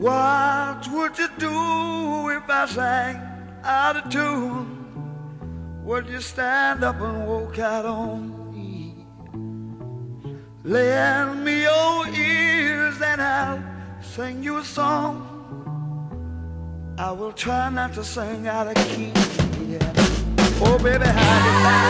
What would you do if I sang out of tune? Would you stand up and walk out on me? Lend me your ears and I'll sing you a song. I will try not to sing out of key. Yeah. Oh, baby, how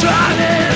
trying.